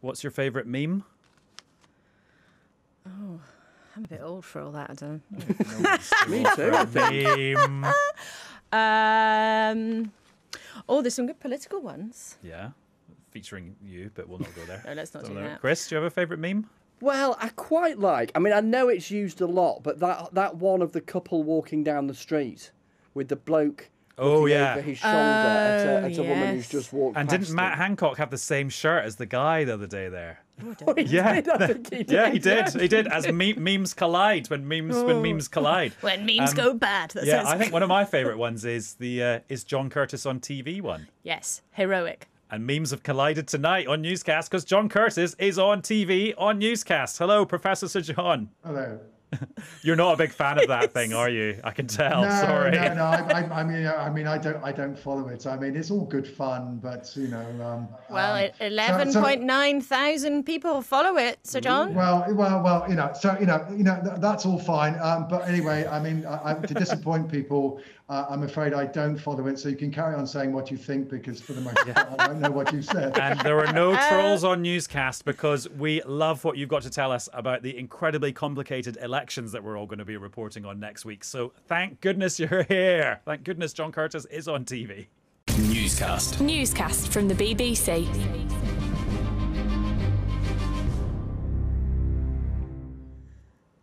What's your favourite meme? Oh, I'm a bit old for all that, I don't Me too. I think. Meme. Um, oh, there's some good political ones. yeah, featuring you, but we'll not go there. No, let's not Don't do that. Chris, do you have a favourite meme? Well, I quite like. I mean, I know it's used a lot, but that that one of the couple walking down the street with the bloke. Oh, yeah. over his shoulder at, a, Oh, at a woman who's yes. just walked And past didn't Matt him. Hancock have the same shirt as the guy the other day there? Oh, I don't Oh, he. Yeah. did, I think he did. Yeah, he did. He did. As me- memes collide when memes when memes collide. When memes Um, go bad. That Yeah, sounds I think one of my favourite ones is the uh, is John Curtice on TV one. Yes, heroic. And memes have collided tonight on Newscast because John Curtice is on TV on Newscast. Hello, Professor Sir John. Hello. You're not a big fan of that thing, are you? I can tell. no, Sorry. no, no. I, I, I mean, I mean, I don't, I don't follow it. I mean, it's all good fun, but you know. Um, Well, um, it- so- so- 11.9 thousand people follow it, Sir John. Well, well, well, you know, so you know, you know, th- that's all fine. Um, but anyway, I mean, I, I, to disappoint people, uh, I'm afraid I don't follow it. So you can carry on saying what you think because for the most part, I don't know what you said. And there are no trolls on Newscast because we love what you've got to tell us about the incredibly complicated elections that we're all going to be reporting on next week. So thank goodness you're here. Thank goodness John Curtice is on TV. Newscast. Newscast from the BBC.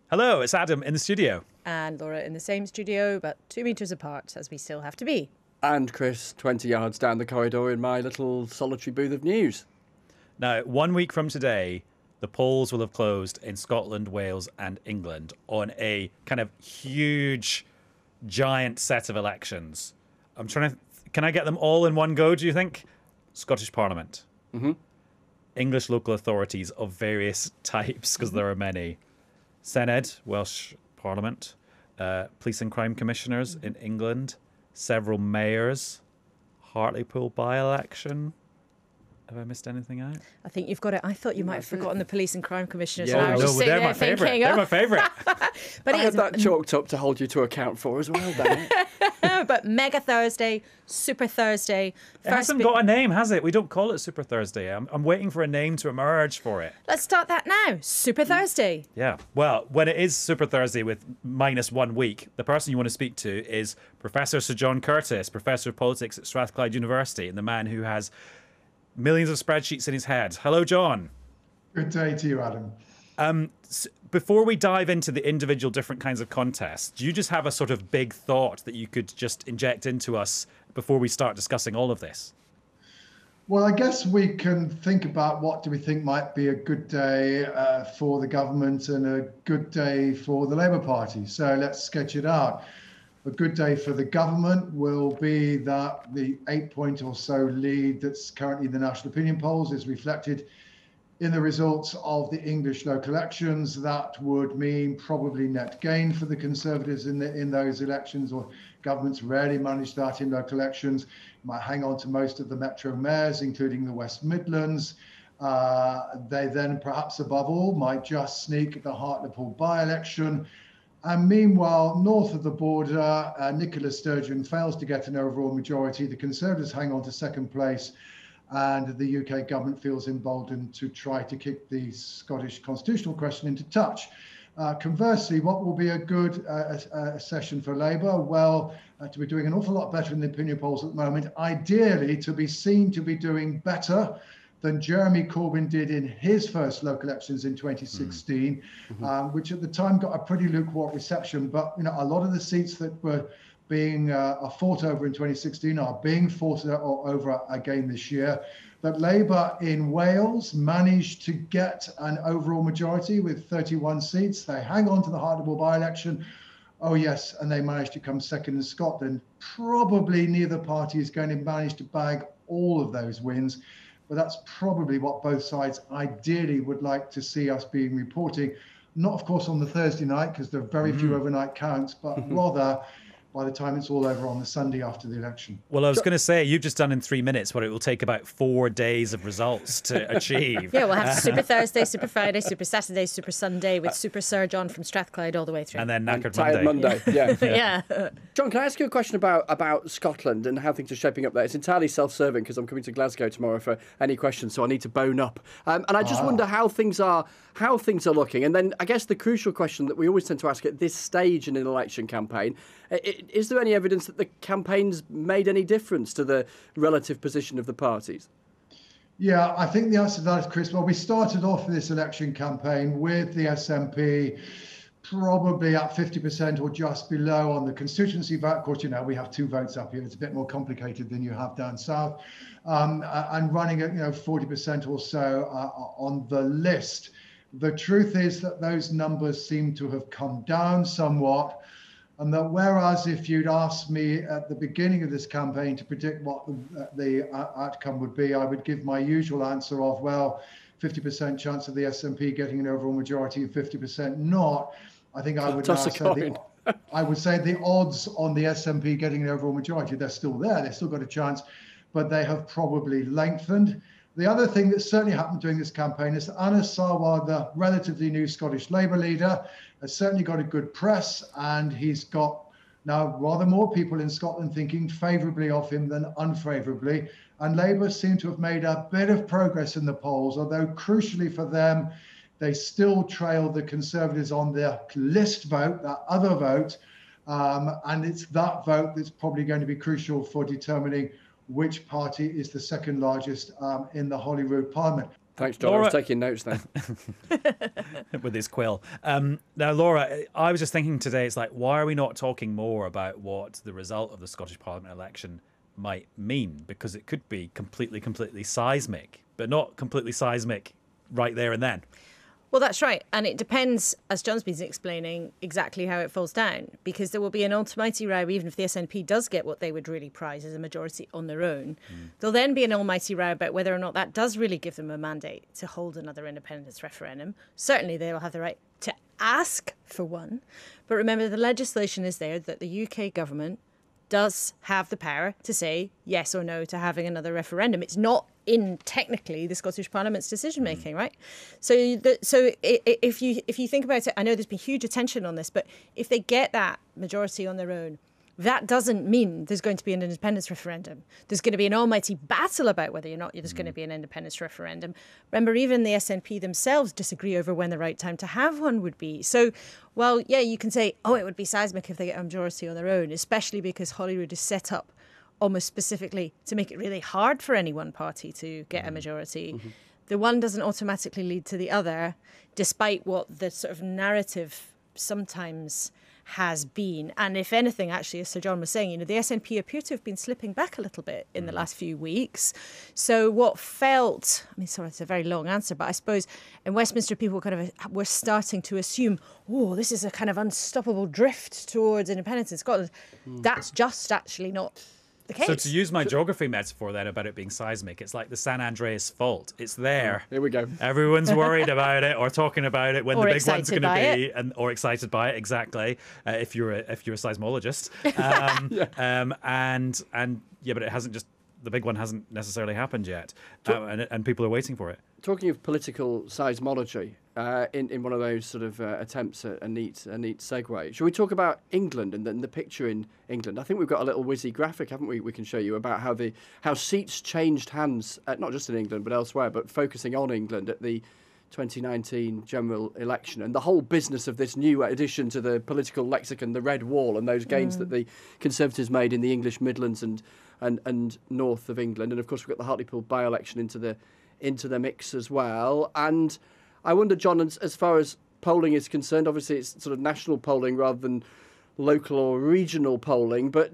Hello, it's Adam in the studio. And Laura in the same studio, but two metres apart, as we still have to be. And Chris, 20 yards down the corridor in my little solitary booth of news. Now, one week from today, the polls will have closed in Scotland, Wales, and England on a kind of huge, giant set of elections. I'm trying to. Can I get them all in one go, do you think? Scottish Parliament. Mm-hmm. English local authorities of various types, because there are many. Senedd, Welsh Parliament. Uh, police and crime commissioners in England. Several mayors. Hartlepool by election. Have I missed anything out? I think you've got it. I thought you might have forgotten the police and crime commissioners. Yeah, and I was no, just well, sitting they're there my favourite. thinking, They're oh, my favourite. but I it had that chalked up to hold you to account for as well, Dan. but Mega Thursday, Super Thursday. It hasn't bit- got a name, has it? We don't call it Super Thursday. I'm, I'm waiting for a name to emerge for it. Let's start that now. Super Thursday. Yeah. Well, when it is Super Thursday with minus one week, the person you want to speak to is Professor Sir John Curtice, Professor of Politics at Strathclyde University, and the man who has millions of spreadsheets in his head. Hello, John. Good day to you, Adam. S- Before we dive into the individual different kinds of contests, do you just have a sort of big thought that you could just inject into us before we start discussing all of this? Well, I guess we can think about what do we think might be a good day uh, for the government and a good day for the Labour Party. So let's sketch it out. A good day for the government will be that the eight point or so lead that's currently in the national opinion polls is reflected in the results of the English local elections. That would mean probably net gain for the Conservatives in the, in those elections, or governments rarely manage that in local elections. Might hang on to most of the metro mayors, including the West Midlands. Uh, they then, perhaps above all, might just sneak the Hartlepool by-election. And meanwhile, north of the border, uh, Nicola Sturgeon fails to get an overall majority. The Conservatives hang on to second place and the UK government feels emboldened to try to kick the Scottish constitutional question into touch. Uh, conversely, what will be a good uh, session for Labour? Well, uh, to be doing an awful lot better in the opinion polls at the moment. Ideally, to be seen to be doing better than Jeremy Corbyn did in his first local elections in 2016, um, which at the time got a pretty lukewarm reception. But you know, a lot of the seats that were being uh, fought over in 2016 are being fought over again this year. That Labour in Wales managed to get an overall majority with 31 seats. They hang on to the Hartlepool by-election. Oh yes, and they managed to come second in Scotland. Probably neither party is going to manage to bag all of those wins, but that's probably what both sides ideally would like to see us being reporting. Not, of course, on the Thursday night because there are very few mm-hmm. overnight counts, but rather by the time it's all over on the Sunday after the election. Well, I was going to say you've just done in three minutes what it will take about four days of results to achieve. Yeah, we'll have Super Thursday, Super Friday, Super Saturday, Super Sunday with Super Sir John from Strathclyde all the way through. and then knackered Tired Monday. Monday. Yeah. yeah. John, can I ask you a question about, about Scotland and how things are shaping up there? It's entirely self-serving because I'm coming to Glasgow tomorrow for any questions, so I need to bone up. Um, and I just wonder how things are how things are looking. And then I guess the crucial question that we always tend to ask at this stage in an election campaign: i- i- Is there any evidence that the campaign's made any difference to the relative position of the parties? Yeah, I think the answer to that is Chris. Well, we started off this election campaign with the SNP probably at 50% or just below on the constituency vote. Of course, you know, we have two votes up here. It's a bit more complicated than you have down south. Um, and running at, you know, 40% or so uh, on the list. The truth is that those numbers seem to have come down somewhat. And that whereas if you'd asked me at the beginning of this campaign to predict what the, the uh, outcome would be, I would give my usual answer of, well, 50% chance of the SNP getting an overall majority and 50% not. I think I would say the. I would say the odds on the SNP getting an overall majority, they're still there. They've still got a chance, but they have probably lengthened. The other thing that certainly happened during this campaign is Anas Sarwar, the relatively new Scottish Labour leader, has certainly got a good press and he's got now rather more people in Scotland thinking favourably of him than unfavourably. And Labour seem to have made a bit of progress in the polls, although crucially for them, they still trail the Conservatives on their list vote, that other vote. Um, and it's that vote that's probably going to be crucial for determining which party is the second largest um, in the Holyrood Parliament. Thanks, John. I was taking notes then. with his quill. Um, now, Laura, I was just thinking today, it's like, why are we not talking more about what the result of the Scottish Parliament election might mean? Because it could be completely, completely seismic, but not completely seismic right there and then. Well, that's right. And it depends, as John's been explaining, exactly how it falls down. Because there will be an almighty row, even if the SNP does get what they would really prize as a majority on their own. Mm. There'll then be an almighty row about whether or not that does really give them a mandate to hold another independence referendum. Certainly, they will have the right to ask for one. But remember, the legislation is there that the UK government does have the power to say yes or no to having another referendum. It's not in technically the Scottish Parliament's decision making, mm. right? So, the, so if you if you think about it, I know there's been huge attention on this, but if they get that majority on their own, that doesn't mean there's going to be an independence referendum. There's going to be an almighty battle about whether or not there's going to mm. be an independence referendum. Remember, even the SNP themselves disagree over when the right time to have one would be. So, well, yeah, you can say, oh, it would be seismic if they get a majority on their own, especially because Holyrood is set up almost specifically to make it really hard for any one party to get a mm-hmm. majority. Mm-hmm. The one doesn't automatically lead to the other, despite what the sort of narrative sometimes has been. And if anything, actually, as Sir John was saying, you know, the SNP appear to have been slipping back a little bit in the mm. last few weeks. So what felt, I mean, sorry, it's a very long answer, but I suppose in Westminster, people kind of uh, were starting to assume, oh, this is a kind of unstoppable drift towards independence in Scotland. Hmm. That's just actually not the case. So to use my geography metaphor then about it being seismic, it's like the San Andreas fault. It's there. Here we go. Everyone's worried about it or talking about it when Or the big one's going to be, it. and or excited by it. Exactly. Uh, if you're a, if you're a seismologist, um, um, and and yeah, but it hasn't just the big one hasn't necessarily happened yet, uh, and and people are waiting for it. Talking of political seismology, uh, in in one of those sort of uh, attempts at a neat a neat segue, shall we talk about England and then the picture in England? I think we've got a little whizzy graphic, haven't we? We can show you about how the how seats changed hands, uh, not just in England but elsewhere, but focusing on England at the 2019 general election and the whole business of this new addition to the political lexicon, the Red Wall, and those gains that the Conservatives made in the English Midlands and and and north of England, and of course we've got the Hartlepool by-election into the into the mix as well. And I wonder, John, as, as far as polling is concerned, obviously it's sort of national polling rather than local or regional polling, but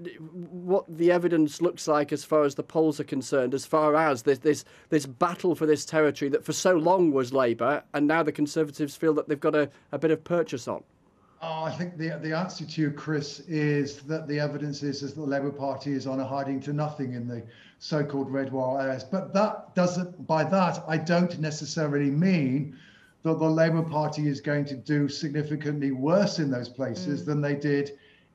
what the evidence looks like as far as the polls are concerned, as far as this this, this battle for this territory that for so long was Labour, and now the Conservatives feel that they've got a, a bit of purchase on. Oh, I think the the answer to you, Chris, is that the evidence is, is that the Labour Party is on a hiding to nothing in the so-called red wall areas. But that doesn't. By that, I don't necessarily mean that the Labour Party is going to do significantly worse in those places than they did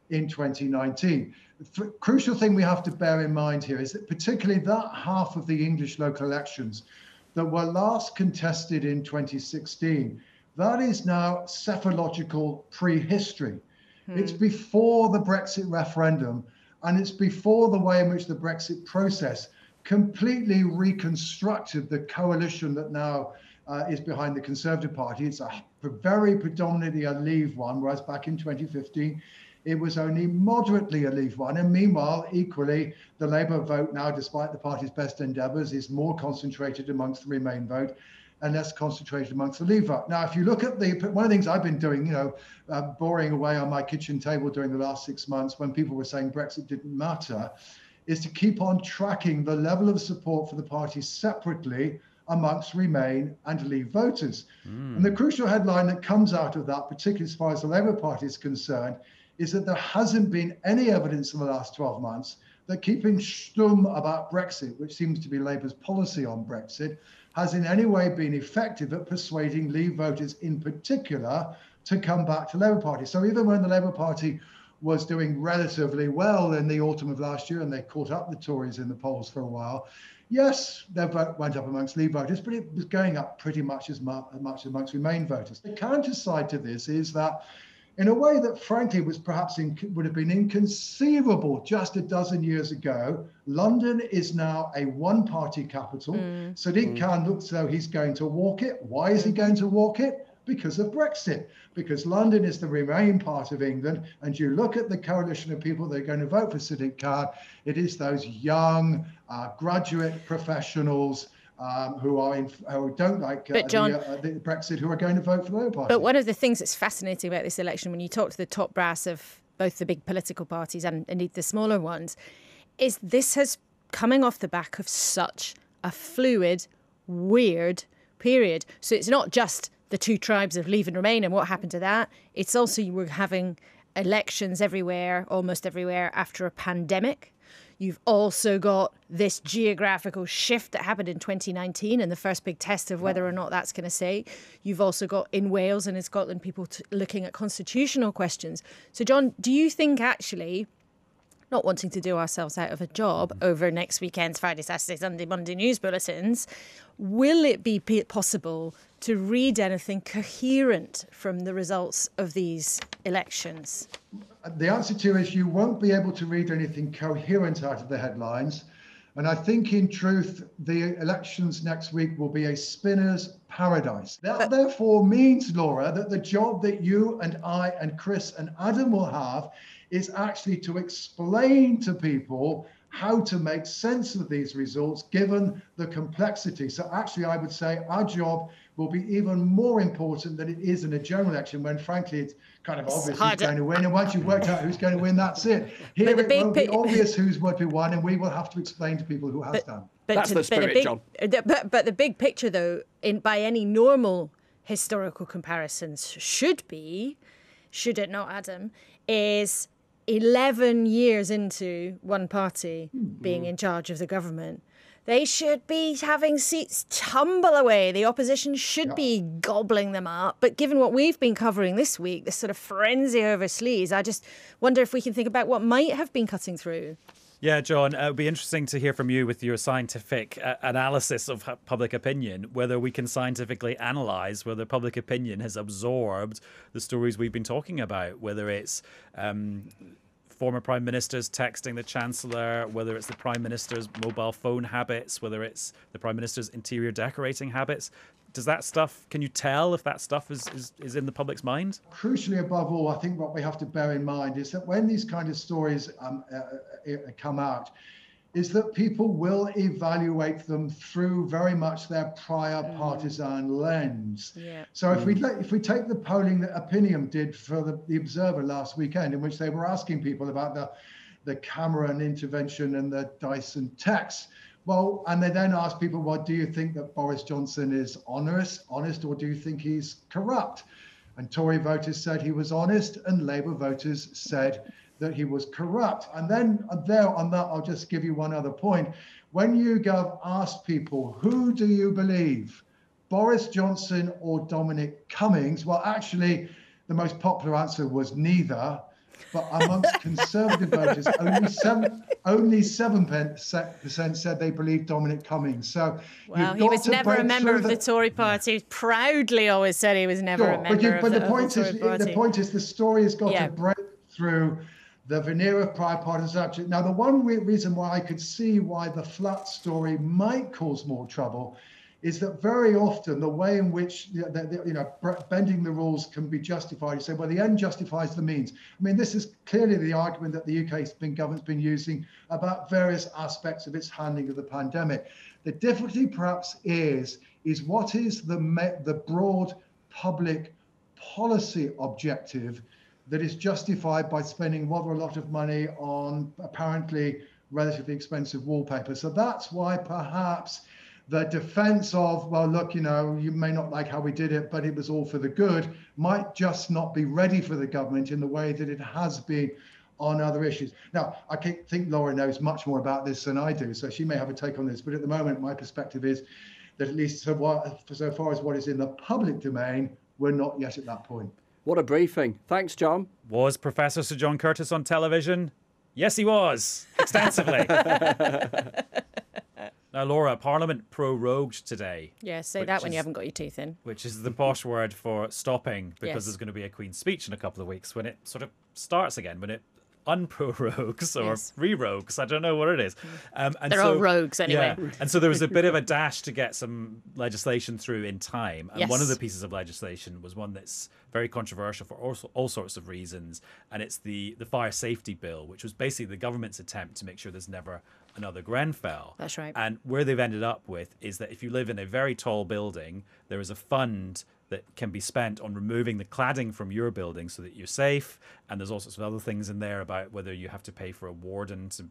in 2019. The crucial thing we have to bear in mind here is that particularly that half of the English local elections that were last contested in 2016, that is now psephological prehistory. Hmm. It's before the Brexit referendum and it's before the way in which the Brexit process completely reconstructed the coalition that now uh, is behind the Conservative Party. It's a very predominantly a Leave one, whereas back in 2015 it was only moderately a Leave one. And meanwhile, equally, the Labour vote now, despite the party's best endeavours, is more concentrated amongst the Remain vote and less concentrated amongst the Leave vote. Now, if you look at the one of the things I've been doing, you know, uh, boring away on my kitchen table during the last six months when people were saying Brexit didn't matter, is to keep on tracking the level of support for the party separately amongst Remain and Leave voters. Mm. And the crucial headline that comes out of that, particularly as far as the Labour Party is concerned, is that there hasn't been any evidence in the last 12 months that keeping stum about Brexit, which seems to be Labour's policy on Brexit, has in any way been effective at persuading Leave voters in particular to come back to Labour Party. So even when the Labour Party was doing relatively well in the autumn of last year and they caught up the Tories in the polls for a while, yes, their vote went up amongst Leave voters, but it was going up pretty much as much, amongst Remain voters. The counter side to this is that in a way that frankly was perhaps in, would have been inconceivable just a dozen years ago. London is now a one party capital. Mm. Sadiq mm. Khan looks as though he's going to walk it. Why is he going to walk it? Because of Brexit, because London is the Remain part of England. And you look at the coalition of people that are going to vote for Sadiq Khan, it is those young uh, graduate professionals um, who are in, who don't like uh, John, the, uh, the, Brexit, who are going to vote for the Labour Party. But one of the things that's fascinating about this election, when you talk to the top brass of both the big political parties and indeed the smaller ones, is this has coming off the back of such a fluid, weird period. So it's not just the two tribes of Leave and Remain and what happened to that. It's also you were having elections everywhere, almost everywhere, after a pandemic. You've also got this geographical shift that happened in 2019 and the first big test of whether or not that's going to stay. You've also got in Wales and in Scotland people t- looking at constitutional questions. So, John, do you think actually, not wanting to do ourselves out of a job over next weekend's Friday, Saturday, Sunday, Monday news bulletins, will it be possible to read anything coherent from the results of these elections? Uh, the answer to is you won't be able to read anything coherent out of the headlines. And I think, in truth, the elections next week will be a spinner's paradise. That therefore means, Laura, that the job that you and I and Chris and Adam will have is actually to explain to people how to make sense of these results given the complexity. So, actually, I would say our job will be even more important than it is in a general election when, frankly, it's kind of obvious who's going to win. And once you've worked out who's going to win, that's it. Here it won't be obvious who's going to win, and we will have to explain to people who has but, done. But that's to, the spirit, big, John. But, but the big picture, though, in by any normal historical comparisons, should be, should it not, Adam, is 11 years into one party mm-hmm. being in charge of the government they should be having seats tumble away. The opposition should yeah. be gobbling them up. But given what we've been covering this week, this sort of frenzy over sleaze, I just wonder if we can think about what might have been cutting through. Yeah, John, uh, it would be interesting to hear from you with your scientific uh, analysis of public opinion, whether we can scientifically analyze whether public opinion has absorbed the stories we've been talking about, whether it's um, former prime ministers texting the chancellor, whether it's the prime minister's mobile phone habits, whether it's the prime minister's interior decorating habits. Does that stuff, can you tell if that stuff is, is, is in the public's mind? Crucially, above all, I think what we have to bear in mind is that when these kind of stories um, uh, uh, uh come out, is that people will evaluate them through very much their prior mm. partisan lens. Yeah. So if mm. we if we take the polling that Opinium did for the, the Observer last weekend, in which they were asking people about the the Cameron intervention and the Dyson tax. Well, and they then asked people, well, do you think that Boris Johnson is honest, honest, or do you think he's corrupt? And Tory voters said he was honest, and Labour voters said that he was corrupt. And then there on that, I'll just give you one other point. When you go ask people, who do you believe, Boris Johnson or Dominic Cummings? Well, actually, the most popular answer was neither. but amongst conservative voters, only seven only seven percent said they believed Dominic Cummings. So well, he was never a member of the, the, Tory party. Proudly, always said he was never sure, a member but you, of but the, the point the is, the point is, the story has got yeah. to break through the veneer of bipartisanship. Now, the one re- reason why I could see why the flat story might cause more trouble is that very often the way in which you know, you know, bending the rules can be justified. You say, well, the end justifies the means. I mean, this is clearly the argument that the UK's been government's been using about various aspects of its handling of the pandemic. The difficulty, perhaps, is is what is the the broad public policy objective that is justified by spending rather a lot of money on apparently relatively expensive wallpaper. So that's why perhaps the defense of, well, look, you know, you may not like how we did it, but it was all for the good, might just not be ready for the government in the way that it has been on other issues. Now, I think Laura knows much more about this than I do, so she may have a take on this. But at the moment, my perspective is that at least so, far as what is in the public domain, we're not yet at that point. What a briefing. Thanks, John. Was Professor Sir John Curtice on television? Yes, he was, extensively. now, Laura, Parliament prorogued today. Yeah, say that when is, you haven't got your teeth in. Which is the posh word for stopping, because yes. there's going to be a Queen's speech in a couple of weeks when it sort of starts again, when it unprorogues or yes. re-rogues. I don't know what it is. Um, and They're so, all rogues anyway. Yeah. And so there was a bit of a dash to get some legislation through in time. And yes. one of the pieces of legislation was one that's very controversial for all, all sorts of reasons. And it's the, the fire safety bill, which was basically the government's attempt to make sure there's never another Grenfell. That's right. And where they've ended up with is that if you live in a very tall building, there is a fund that can be spent on removing the cladding from your building so that you're safe. And there's all sorts of other things in there about whether you have to pay for a warden to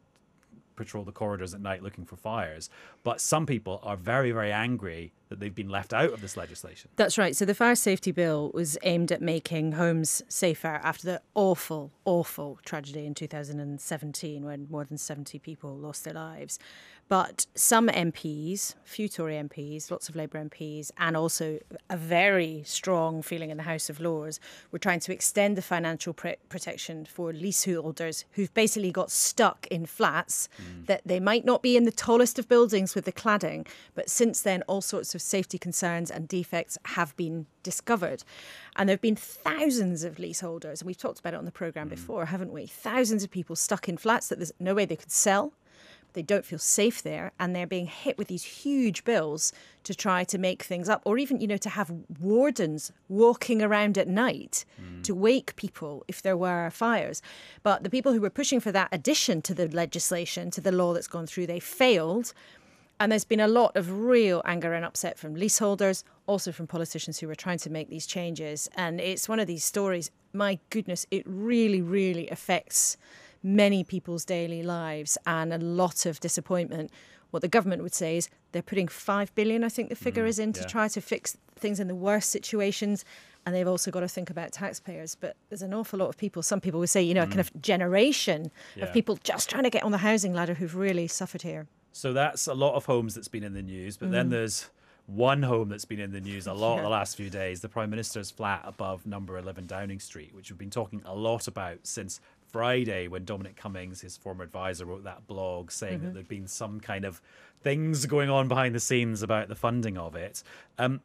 patrol the corridors at night looking for fires. But some people are very, very angry that they've been left out of this legislation. That's right. So the fire safety bill was aimed at making homes safer after the awful, awful tragedy in 2017 when more than 70 people lost their lives. But some MPs, few Tory MPs, lots of Labour MPs, and also a very strong feeling in the House of Lords were trying to extend the financial protection for leaseholders who've basically got stuck in flats mm. that they might not be in the tallest of buildings with the cladding, but since then all sorts of safety concerns and defects have been discovered. And there have been thousands of leaseholders, and we've talked about it on the programme mm. before, haven't we? Thousands of people stuck in flats that there's no way they could sell they don't feel safe there and they're being hit with these huge bills to try to make things up or even you know to have wardens walking around at night mm. to wake people if there were fires but the people who were pushing for that addition to the legislation to the law that's gone through they failed and there's been a lot of real anger and upset from leaseholders, also from politicians who were trying to make these changes. And it's one of these stories, my goodness, it really, really affects many people's daily lives and a lot of disappointment. What the government would say is they're putting five billion, I think the figure mm, is in, to yeah. try to fix things in the worst situations. And they've also got to think about taxpayers. But there's an awful lot of people, some people would say, you know, mm. a kind of generation yeah. of people just trying to get on the housing ladder who've really suffered here. So that's a lot of homes that's been in the news. But mm. then there's one home that's been in the news a lot yeah. the last few days the Prime Minister's flat above number 11 Downing Street, which we've been talking a lot about since Friday when Dominic Cummings, his former advisor, wrote that blog saying mm-hmm. that there'd been some kind of things going on behind the scenes about the funding of it. Um,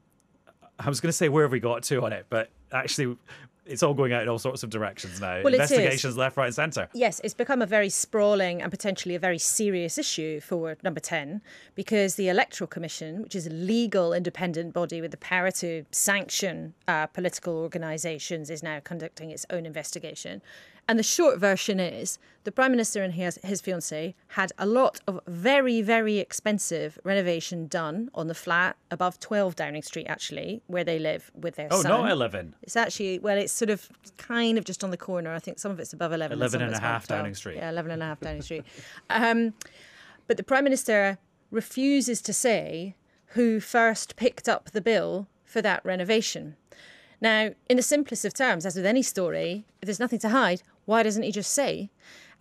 I was going to say where have we got to on it, but actually it's all going out in all sorts of directions now. Well, Investigations left, right, and centre. Yes, it's become a very sprawling and potentially a very serious issue for Number 10 because the Electoral Commission, which is a legal independent body with the power to sanction uh, political organisations, is now conducting its own investigation. And the short version is the Prime Minister and his, his fiancée had a lot of very, very expensive renovation done on the flat above 12 Downing Street, actually, where they live with their oh, son. Oh, not 11. It's actually, well, it's sort of kind of just on the corner. I think some of it's above 11. 11 and, and a half Downing Street. Yeah, 11 and a half Downing Street. Um, but the Prime Minister refuses to say who first picked up the bill for that renovation. Now, in the simplest of terms, as with any story, if there's nothing to hide, Why doesn't he just say?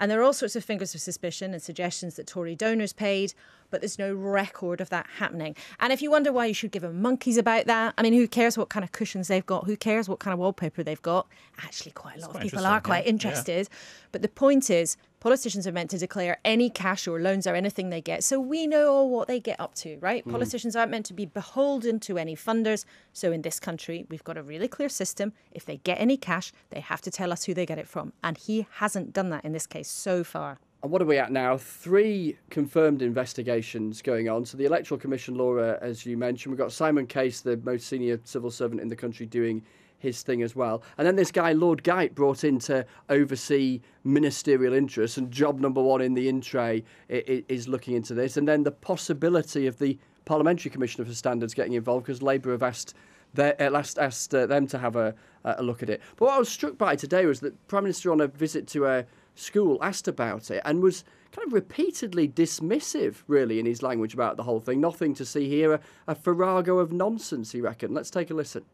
And there are all sorts of fingers of suspicion and suggestions that Tory donors paid, but there's no record of that happening. And if you wonder why you should give them monkeys about that, I mean, who cares what kind of cushions they've got? Who cares what kind of wallpaper they've got? Actually, quite a lot of people are quite yeah. interested. But the point is, politicians are meant to declare any cash or loans or anything they get. So we know all what they get up to, right? Mm. Politicians aren't meant to be beholden to any funders. So in this country, we've got a really clear system. If they get any cash, they have to tell us who they get it from. And he hasn't done that in this case so far. And what are we at now? Three confirmed investigations going on. So the Electoral Commission, Laura, as you mentioned, we've got Simon Case, the most senior civil servant in the country, doing his thing as well. And then this guy, Lord Geidt, brought in to oversee ministerial interests. And job number one in the in tray is looking into this. And then the possibility of the Parliamentary Commissioner for Standards getting involved because Labour have asked their, at last asked uh, them to have a, a look at it. But what I was struck by today was that Prime Minister on a visit to a school asked about it and was kind of repeatedly dismissive, really, in his language about the whole thing. Nothing to see here, a, a farrago of nonsense, he reckoned. Let's take a listen.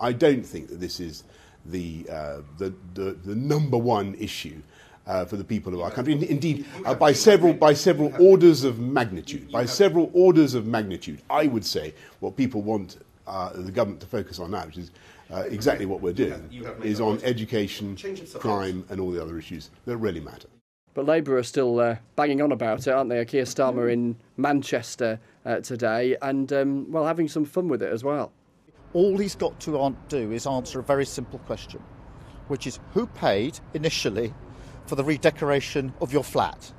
I don't think that this is the, uh, the, the, the number one issue uh, for the people of our country. In- Indeed, uh, by several by several orders of magnitude, by several orders of magnitude, I would say what people want uh, the government to focus on now, which is uh, exactly what we're doing, is on education, crime, and all the other issues that really matter. But Labour are still uh, banging on about it, aren't they? Keir Starmer in Manchester uh, today and, um, well, having some fun with it as well. All he's got to do is answer a very simple question, which is who paid initially for the redecoration of your flat?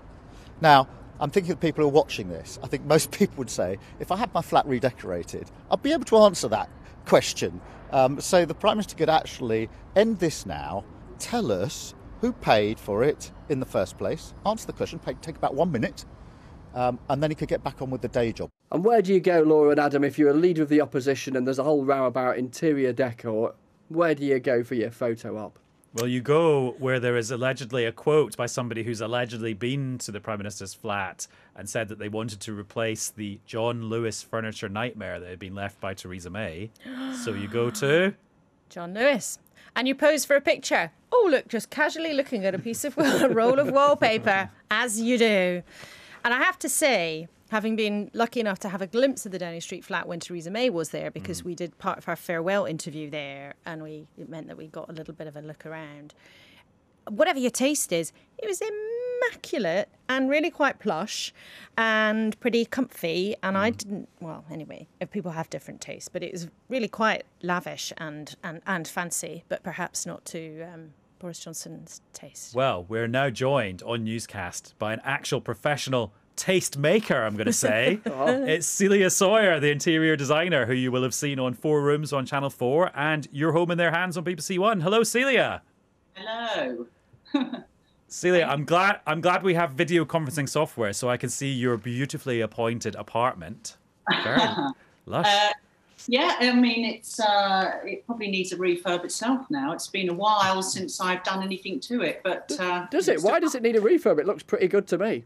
Now, I'm thinking of people who are watching this. I think most people would say, if I had my flat redecorated, I'd be able to answer that question. Um, so the Prime Minister could actually end this now, tell us who paid for it in the first place, answer the question, take, about one minute, um, and then he could get back on with the day job. And where do you go, Laura and Adam, if you're a leader of the opposition and there's a whole row about interior decor? Where do you go for your photo op? Well, you go where there is allegedly a quote by somebody who's allegedly been to the Prime Minister's flat and said that they wanted to replace the John Lewis furniture nightmare that had been left by Theresa May. so you go to. John Lewis. And you pose for a picture. Oh, look, just casually looking at a piece of a roll of wallpaper, as you do. And I have to say, having been lucky enough to have a glimpse of the Downing Street flat when Theresa May was there, because we did part of our farewell interview there, and we it meant that we got a little bit of a look around. Whatever your taste is, it was immaculate and really quite plush and pretty comfy. And I didn't, well, anyway, if people have different tastes, but it was really quite lavish and, and, and fancy, but perhaps not to um, Boris Johnson's taste. Well, we're now joined on Newscast by an actual professional taste maker, I'm going to say. It's Celia Sawyer, the interior designer, who you will have seen on Four Rooms on Channel 4 and Your Home in Their Hands on BBC One. Hello, Celia. Hello. Celia, I'm glad I'm glad we have video conferencing software so I can see your beautifully appointed apartment. Very lush. Uh, yeah, I mean it's uh, it probably needs a refurb itself now. It's been a while since I've done anything to it, but uh, Does it? Why does it need a refurb? It looks pretty good to me.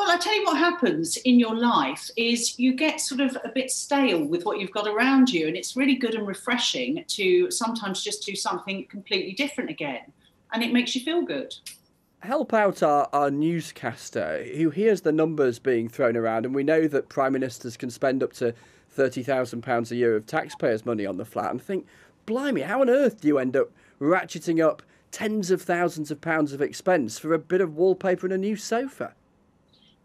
Well, I tell you what happens in your life is you get sort of a bit stale with what you've got around you, and it's really good and refreshing to sometimes just do something completely different again, and it makes you feel good. help out our, our newscaster who hears the numbers being thrown around, and we know that prime ministers can spend up to thirty thousand pounds a year of taxpayers' money on the flat, and think, blimey, how on earth do you end up ratcheting up tens of thousands of pounds of expense for a bit of wallpaper and a new sofa?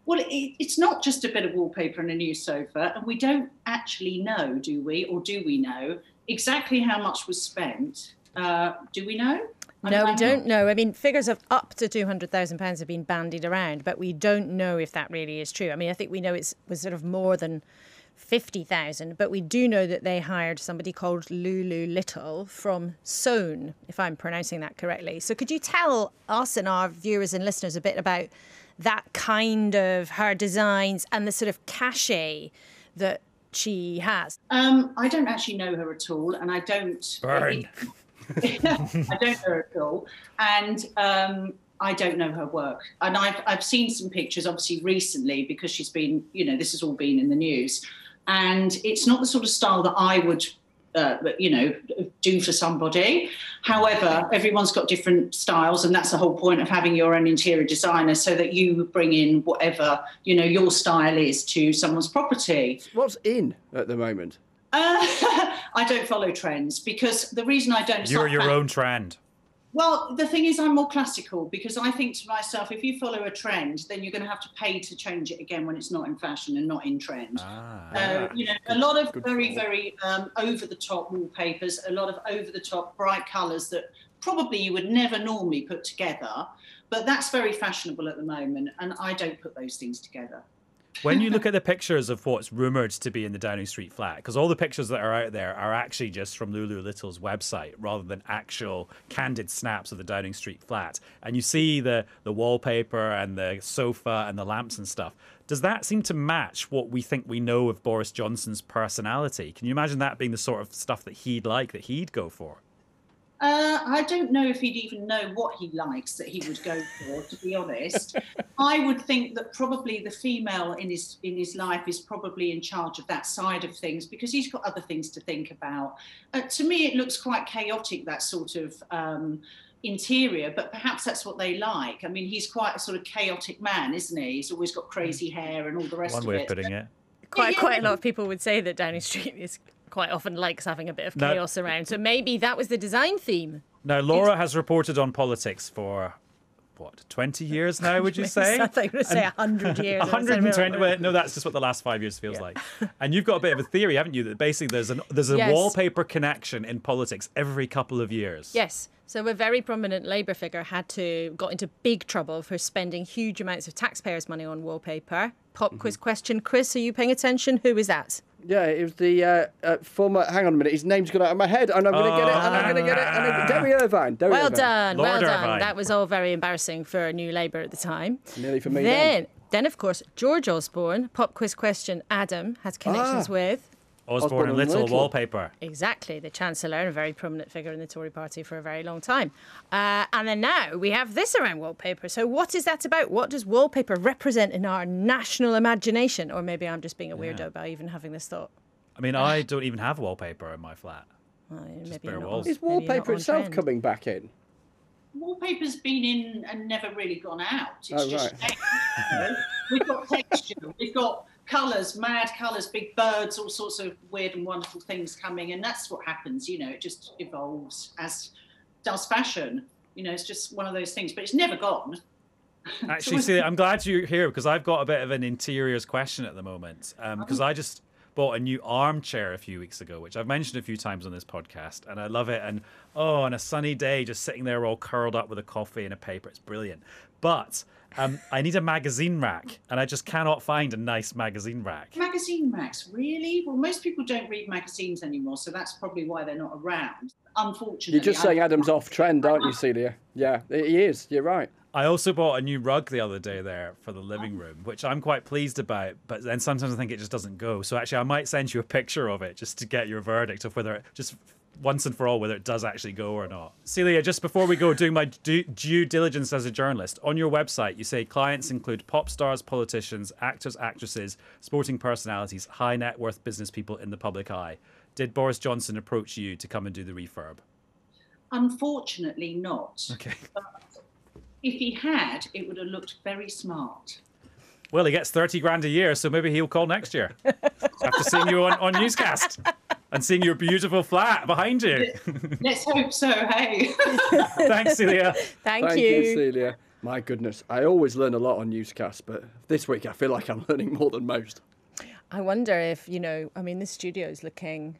Well, it, it's not just a bit of wallpaper and a new sofa, and we don't actually know, do we, or do we know exactly how much was spent? Uh, do we know? I No, we don't know. I mean, figures of up to two hundred thousand pounds have been bandied around, but we don't know if that really is true. I mean, I think we know it was sort of more than fifty thousand, but we do know that they hired somebody called Lulu Lytle from Soane, if I'm pronouncing that correctly. So, could you tell us and our viewers and listeners a bit about that kind of her designs and the sort of cachet that she has? Um, I don't actually know her at all, and I don't. Burn. I don't know her at all, and um, I don't know her work. And I've I've seen some pictures, obviously recently, because she's been, you know, this has all been in the news, and it's not the sort of style that I would, uh, you know, do for somebody. However, everyone's got different styles, and that's the whole point of having your own interior designer, so that you bring in whatever you know your style is to someone's property. What's in at the moment? Uh, I don't follow trends because the reason I don't. You're your fa- own trend. Well, the thing is, I'm more classical because I think to myself, if you follow a trend, then you're going to have to pay to change it again when it's not in fashion and not in trend. Ah. So, you know, a lot of very, very um, over the top wallpapers, a lot of over the top bright colours that probably you would never normally put together. But that's very fashionable at the moment, and I don't put those things together. When you look at the pictures of what's rumored to be in the Downing Street flat, because all the pictures that are out there are actually just from Lulu Lytle's website rather than actual candid snaps of the Downing Street flat, and you see the the wallpaper and the sofa and the lamps and stuff. Does that seem to match what we think we know of Boris Johnson's personality? Can you imagine that being the sort of stuff that he'd like, that he'd go for? Uh, I don't know if he'd even know what he likes that he would go for. To be honest, I would think that probably the female in his in his life is probably in charge of that side of things because he's got other things to think about. Uh, to me, it looks quite chaotic that sort of um, interior, but perhaps that's what they like. I mean, he's quite a sort of chaotic man, isn't he? He's always got crazy hair and all the rest One of way it. of putting it. Quite yeah, quite a lot of people would say that Downing Street is quite often likes having a bit of No. chaos around. So maybe that was the design theme. Now, Laura has reported on politics for what, 20 years now, would you say? I thought you were going to say And- 100 years. 120 well, no that's just what the last five years feels like and you've got a bit of a theory haven't you that basically there's an there's a Yes. wallpaper connection in politics every couple of years Yes. So a very prominent Labour figure had to got into big trouble for spending huge amounts of taxpayers' money on wallpaper. Pop Mm-hmm. quiz question, Chris, are you paying attention? Who is that? Yeah, it was the uh, uh, former. Hang on a minute, his name's gone out of my head, and I'm going to get it, and I'm going to get it. And I'm, Derry Irvine. Derry Well Irvine. done, Lord well done. Irvine. That was all very embarrassing for New Labour at the time. Nearly for me Then, then. then of course, George Osborne, pop quiz question, Adam has connections Ah. with. Osborne, Osborne and and little, Little. wallpaper Exactly, the Chancellor, and a very prominent figure in the Tory party for a very long time. Uh, and then now we have this around wallpaper. So, what is that about? What does wallpaper represent in our national imagination? Or maybe I'm just being a weirdo by even having this thought. i mean i don't even have wallpaper in my flat Well, maybe bare walls. Is maybe you're not wallpaper on itself trend. coming back in? Wallpaper's been in and never really gone out. It's Oh, just right. we've got texture, we've got colours, mad colours, big birds, all sorts of weird and wonderful things coming, and that's what happens. You know, it just evolves as does fashion. You know, it's just one of those things, but it's never gone. Actually, see, I'm glad you're here because I've got a bit of an interiors question at the moment. Um, oh. Because I just bought a new armchair a few weeks ago, which I've mentioned a few times on this podcast, and I love it. And oh, on a sunny day, just sitting there all curled up with a coffee and a paper, it's brilliant. But um, I need a magazine rack, and I just cannot find a nice magazine rack. Magazine racks, really? Well, most people don't read magazines anymore, so that's probably why they're not around. Unfortunately, You're just I- saying Adam's off trend, aren't you, Celia? Yeah, he is. You're right. I also bought a new rug the other day there for the living room, which I'm quite pleased about. But then sometimes I think it just doesn't go. So actually, I might send you a picture of it just to get your verdict of whether it just once and for all whether it does actually go or not. Celia, just before we go, doing my due, due diligence as a journalist on your website, you say clients include pop stars, politicians, actors, actresses, sporting personalities, high net worth business people in the public eye. Did Boris Johnson approach you to come and do the refurb? Unfortunately, not. Okay. If he had, it would have looked very smart. Well, he gets 30 grand a year, so maybe he'll call next year. After seeing you on, on Newscast and seeing your beautiful flat behind you. Let's hope so, hey. Thanks, Celia. Thank, Thank you. you, Celia. My goodness, I always learn a lot on newscasts, but this week I feel like I'm learning more than most. I wonder if, you know, I mean, this studio is looking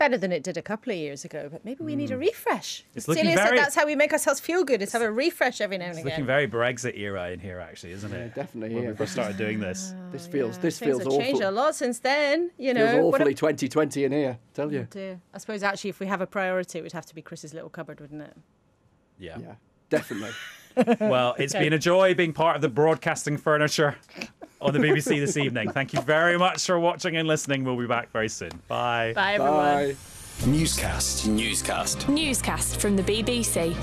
better than it did a couple of years ago, but maybe we need a refresh. Hmm. It's looking Celia very- said that's how we make ourselves feel good, is have a refresh every now and It's again. looking very Brexit era in here, actually, isn't it? definitely, When yeah. we first started doing this. This feels Yeah, this things feels have changed a lot since then, you Feels know. What awfully 2020 in here. Tell you. dear. I suppose actually, if we have a priority, it would have to be Chris's little cupboard, wouldn't it? Yeah. Yeah, definitely. Well, it's been a joy being part of the broadcasting furniture on the BBC this evening. Thank you very much for watching and listening. We'll be back very soon. Bye. Bye, everyone. Bye. Newscast. Newscast. Newscast from the BBC.